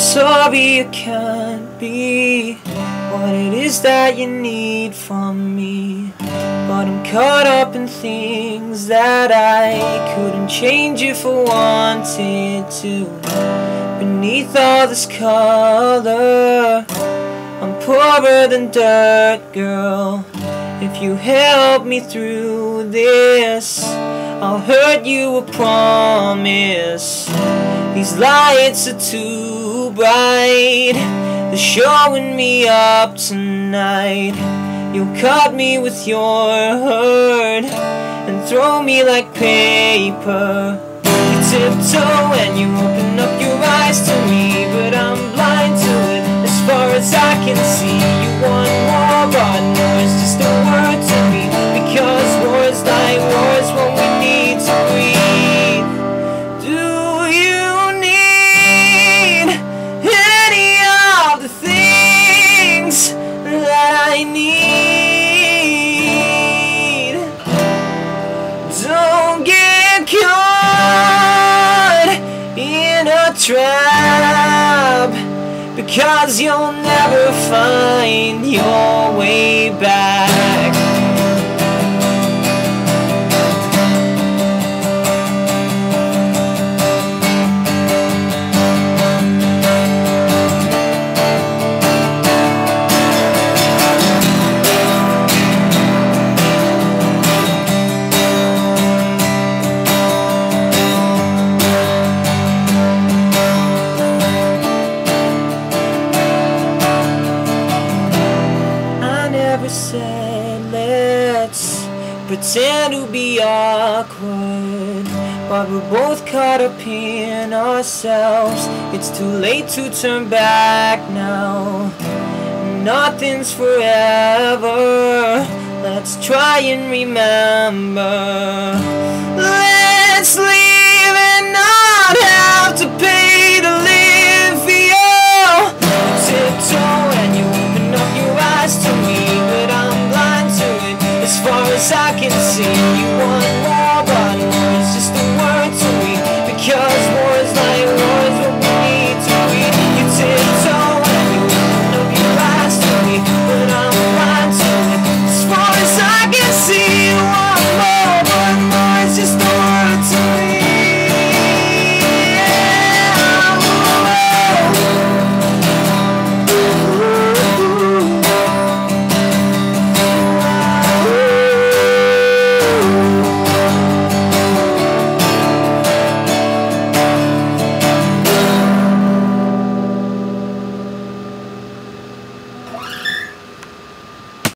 sorry I can't be what it is that you need from me. But I'm caught up in things that I couldn't change if I wanted to. Beneath all this color, I'm poorer than dirt, girl. If you help me through this, I'll hurt you, a promise. These lights are too bright, they're showing me up tonight. You'll cut me with your hurt and throw me like paper. You tiptoe and you open up your eyes to me, but trap because you'll never find your way back. Never said let's pretend to be awkward. But we're both caught up in ourselves. It's too late to turn back now. Nothing's forever. Let's try and remember. Let's leave.